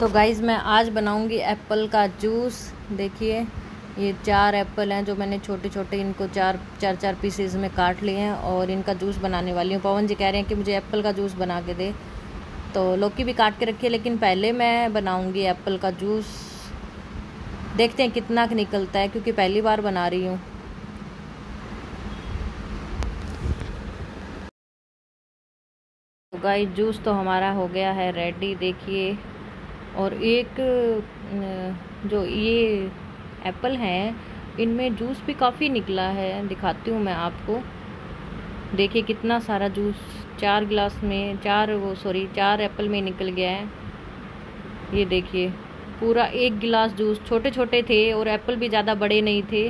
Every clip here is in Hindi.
तो गाइज़ मैं आज बनाऊँगी एप्पल का जूस देखिए, ये चार एप्पल हैं जो मैंने छोटे छोटे इनको चार चार चार पीसेस में काट लिए हैं और इनका जूस बनाने वाली हूँ। पवन जी कह रहे हैं कि मुझे एप्पल का जूस बना के दे। तो लौकी भी काट के रखी है, लेकिन पहले मैं बनाऊँगी एप्पल का जूस देखते हैं कितना निकलता है, क्योंकि पहली बार बना रही हूँ। तो जूस तो हमारा हो गया है रेडी देखिए और एक जो ये एप्पल हैं, इनमें जूस भी काफ़ी निकला है, दिखाती हूँ मैं आपको। देखिए कितना सारा जूस चार गिलास में, चार वो सॉरी चार एप्पल में निकल गया है। ये देखिए, पूरा एक गिलास जूस छोटे छोटे थे और एप्पल भी ज़्यादा बड़े नहीं थे।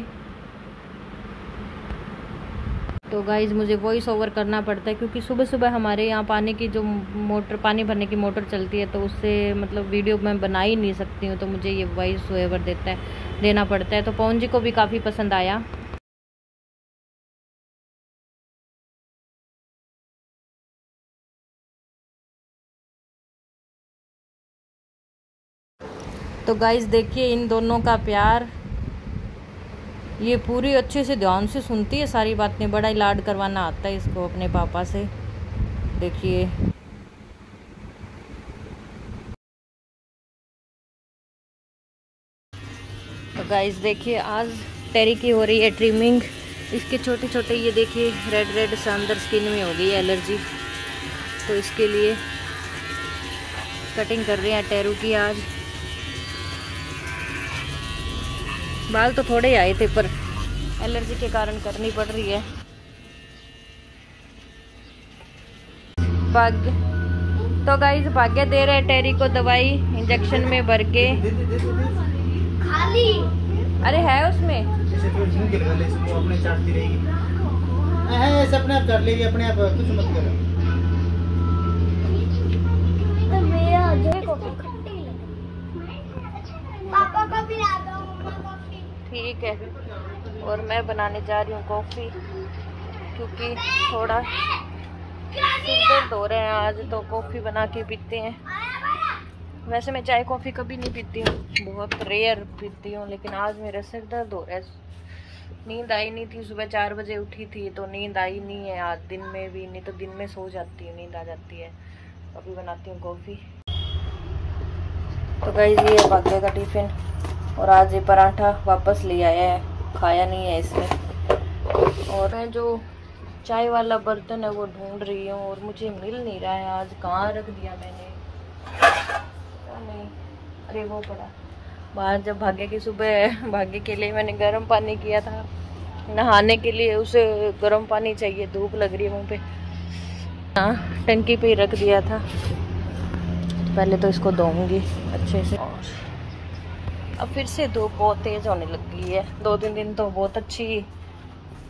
तो गाइज़ मुझे वॉइस ओवर करना पड़ता है क्योंकि सुबह सुबह हमारे यहाँ पानी की जो मोटर, पानी भरने की मोटर चलती है तो उससे मतलब वीडियो मैं बना ही नहीं सकती हूँ तो मुझे ये वॉइस ओवर देता है, देना पड़ता है। तो पवन जी को भी काफ़ी पसंद आया। तो गाइज़ देखिए इन दोनों का प्यार। ये पूरी अच्छे से ध्यान से सुनती है सारी बातें, बड़ा ही लाड करवाना आता है इसको अपने पापा से। देखिए। तो गाइस देखिए, आज टेरी की हो रही है ट्रिमिंग इसके छोटे छोटे ये देखिए रेड रेड से अंदर स्किन में हो गई एलर्जी तो इसके लिए कटिंग कर रहे हैं टेरू की आज। बाल तो थोड़े आए थे पर एलर्जी के कारण करनी पड़ रही है। भाग्य। तो गाइस भाग्य दे रहे टेरी को दवाई इंजेक्शन में भर के। खाली अरे है उसमें? अपने आप कर लेगी अपने आप कुछ मत करो। तो पापा का भी आ ठीक है। और मैं बनाने जा रही हूँ कॉफ़ी क्योंकि थोड़ा दर्द हो रहे हैं आज तो कॉफ़ी बना के पीते हैं। वैसे मैं चाय कॉफ़ी कभी नहीं पीती हूँ, बहुत रेयर पीती हूँ, लेकिन आज मेरा सिर दर्द हो रहा है। नींद आई नहीं थी, सुबह चार बजे उठी थी तो नींद आई नहीं है आज, दिन में भी, नहीं तो दिन में सो जाती हूँ, नींद आ जाती है। अभी बनाती हूँ कॉफ़ी तो गई ये भाग्य का टिफ़िन और आज ये पराठा वापस ले आया है। खाया नहीं है इसने। और मैं जो चाय वाला बर्तन है वो ढूंढ रही हूँ और मुझे मिल नहीं रहा है आज। कहाँ रख दिया मैंने? नहीं। अरे, वो पड़ा। बाहर जब भाग्य की सुबह भाग्य के लिए मैंने गर्म पानी किया था। नहाने के लिए उसे गर्म पानी चाहिए। धूप लग रही है मुँह पे। हाँ टंकी पे ही रख दिया था। पहले तो इसको धोऊँगी अच्छे से। और अब फिर से धूप बहुत तेज़ होने लग गई है। दो तीन दिन तो बहुत अच्छी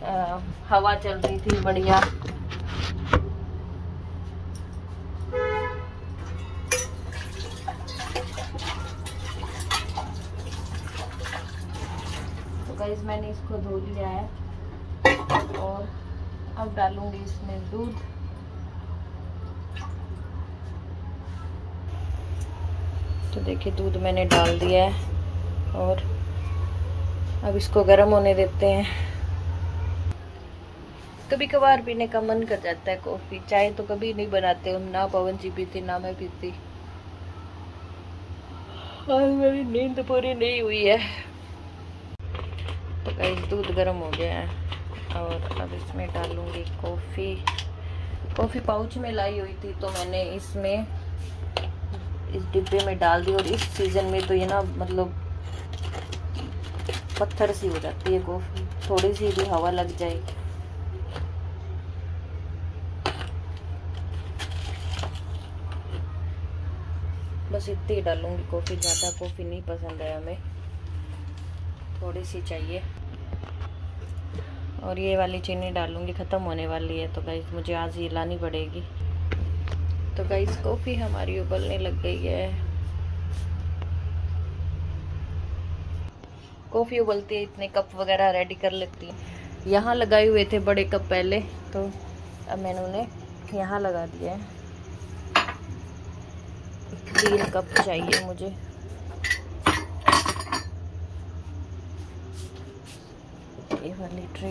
आ, हवा चल रही थी बढ़िया। तो गाइज़ मैंने इसको धो लिया है और अब डालूँगी इसमें दूध। तो देखिए दूध मैंने डाल दिया है। और अब इसको गर्म होने देते हैं। कभी कभार पीने का मन कर जाता है कॉफ़ी। चाय तो कभी नहीं बनाते हम, ना पवन जी पीती, ना मैं पीती। आज मेरी नींद पूरी नहीं हुई है। तो कहीं दूध गर्म हो गया है और अब इसमें डालूँगी कॉफ़ी। कॉफ़ी पाउच में लाई हुई थी तो मैंने इसमें इस डिब्बे में डाल दी और इस सीज़न में तो ये ना मतलब पत्थर सी हो जाती है कॉफ़ी थोड़ी सी भी हवा लग जाए। बस इतनी डालूँगी कॉफ़ी, ज़्यादा कॉफ़ी नहीं पसंद है हमें। थोड़ी सी चाहिए। और ये वाली चीनी डालूँगी, ख़त्म होने वाली है तो गाइस मुझे आज ही लानी पड़ेगी। तो गाइस कॉफ़ी हमारी उबलने लग गई है। कॉफ़ी उबलती है, इतने कप वगैरह रेडी कर लेती हूँ। यहाँ लगाए हुए थे बड़े कप पहले तो अब मैंने उन्हें यहाँ लगा दिया है। तीन कप चाहिए मुझे। ये वाली ट्रे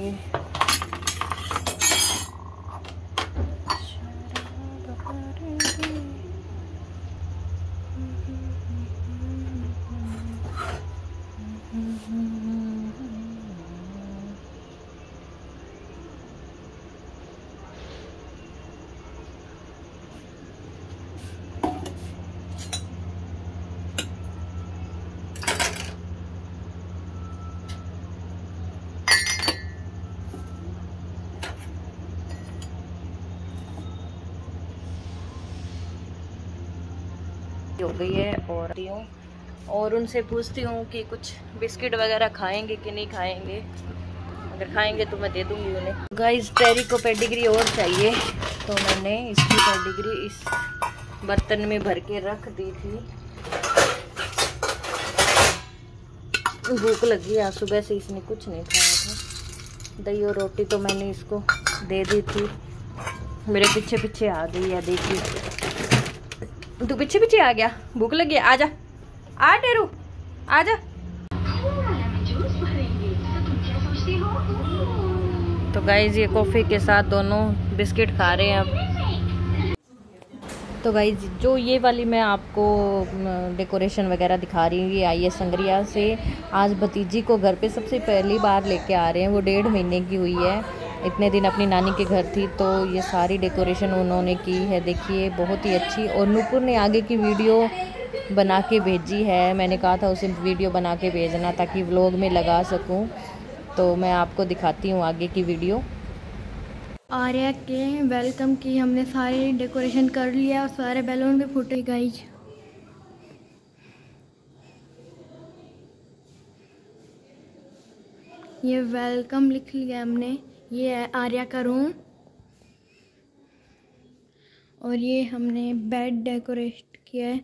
हो गई है और हूँ और उनसे पूछती हूँ कि कुछ बिस्किट वगैरह खाएँगे कि नहीं खाएँगे। अगर खाएँगे तो मैं दे दूँगी उन्हें। गाइस टेरी को पेडिग्री और चाहिए तो मैंने इसकी पेडिग्री इस बर्तन में भर के रख दी थी। भूख लगी है सुबह से इसने कुछ नहीं खाया था। दही और रोटी तो मैंने इसको दे दी थी। मेरे पीछे पीछे आ गई है, देखिए। तू पीछे पीछे आ गया। भूख लगी आ जा आ टेरू आ जा तो गाइज़ ये कॉफ़ी के साथ दोनों बिस्किट खा रहे हैं अब। तो गाइज़ जो ये वाली मैं आपको डेकोरेशन वगैरह दिखा रही हूँ, ये आई है संग्रिया से। आज भतीजी को घर पे सबसे पहली बार लेके आ रहे हैं। वो डेढ़ महीने की हुई है। इतने दिन अपनी नानी के घर थी तो ये सारी डेकोरेशन उन्होंने की है। देखिए, बहुत ही अच्छी और नूपुर ने आगे की वीडियो बना के भेजी है। मैंने कहा था उसे वीडियो बना के भेजना ताकि व्लॉग में लगा सकूँ। तो मैं आपको दिखाती हूँ आगे की वीडियो। आर्या के वेलकम की हमने सारी डेकोरेशन कर लिया और सारे बैलून भी फूटे। गाइज़, ये वेलकम लिख लिया हमने। ये है आर्या का रूम। और ये हमने बेड डेकोरेट किया है।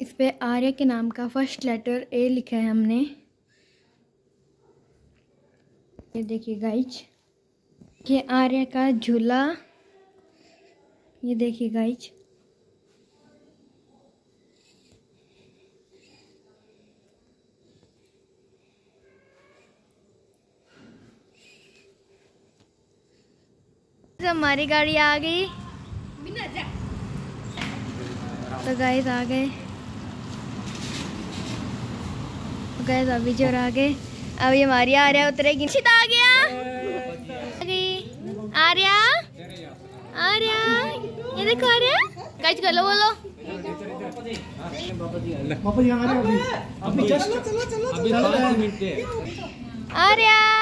इस पर आर्या के नाम का फ़र्स्ट लेटर ए लिखा है हमने। ये देखिए गाइज़ ये आर्या का झूला। ये देखिए गाइज़ हमारी गाड़ी आ गई। तो गाइस आ गए। गाइस अभी ज़ोर आ गए। अभी हमारी आ रहा उतरेगी। निशित आ गया। आर्या? आर्या? ये देखो आर्या। गाइस चलो बोलो आर्या?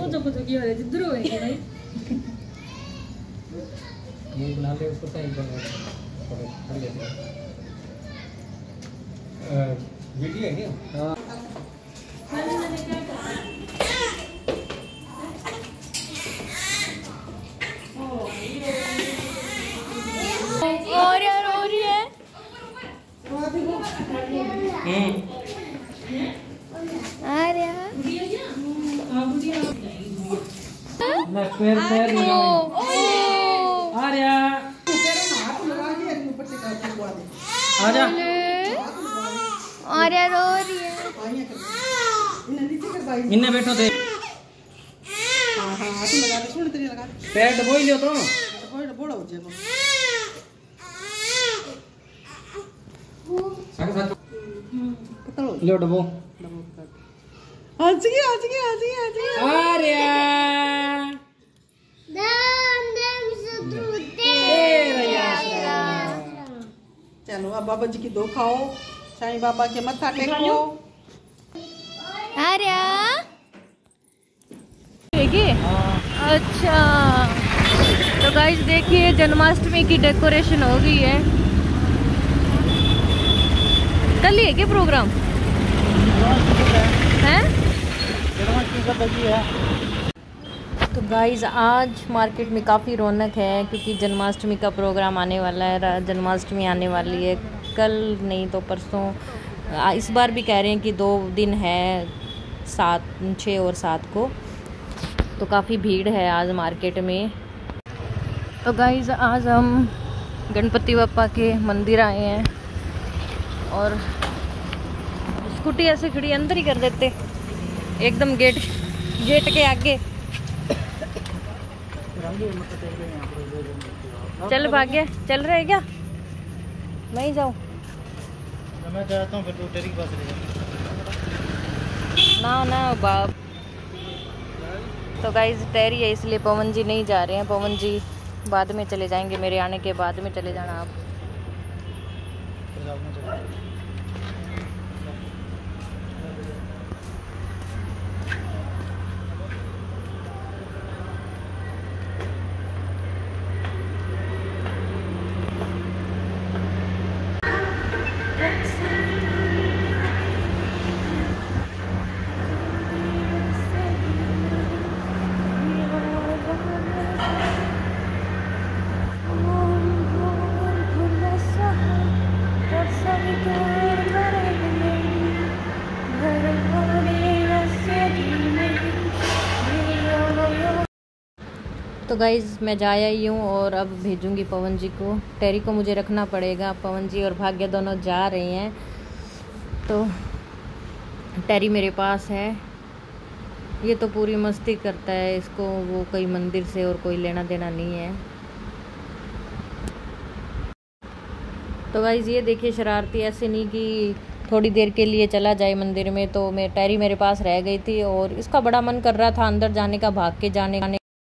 कुछ कुछ की वाले जिधर होएँगे भाई। मुँह बना ले उसको टाइम कर वीडियो है क्या? हाँ और यार हो रही है आ रहा रो रही है। इन्ने बैठो थे हाँ। हाँ पैर बोल लियो तो। बड़ा हो जाएगा पता डबो। आज गई आज गई आज गई आज गई आ रहा चलो अब बाबा जी की दो खाओ। साईं बाबा के मत्था टेको। आ रहा अच्छा। तो गाइस देखिए जन्माष्टमी की डेकोरेशन हो गई है। कल ही है क्या प्रोग्राम है। तो गाइज़ आज मार्केट में काफ़ी रौनक है क्योंकि जन्माष्टमी का प्रोग्राम आने वाला है जन्माष्टमी आने वाली है। कल नहीं तो परसों। इस बार भी कह रहे हैं कि दो दिन है, सात छः और सात को। तो काफ़ी भीड़ है आज मार्केट में। तो गाइज़ आज हम गणपति बप्पा के मंदिर आए हैं। और स्कूटी ऐसे खड़ी अंदर ही कर देते। एकदम गेट गेट के आगे। चल भाग्य चल रहे क्या? मैं ही जाऊँ। मैं जाता हूँ फिर तेरी ना ना बाप। तो गाइज़ टेरी है इसलिए पवन जी नहीं जा रहे हैं। पवन जी बाद में चले जाएँगे मेरे आने के बाद में चले जाना आप। गाइज़ मैं जा आई हूँ और अब भेजूँगी पवन जी को। टेरी को मुझे रखना पड़ेगा, पवन जी और भाग्य दोनों जा रहे हैं। तो टेरी मेरे पास है। ये तो पूरी मस्ती करता है, इसको वो कोई मंदिर से और कोई लेना देना नहीं है। तो गाइज़ ये देखिए शरारती ऐसे नहीं कि थोड़ी देर के लिए चला जाए मंदिर में। तो मैं टेरी मेरे पास रह गई थी और इसका बड़ा मन कर रहा था अंदर जाने का, भाग के जाने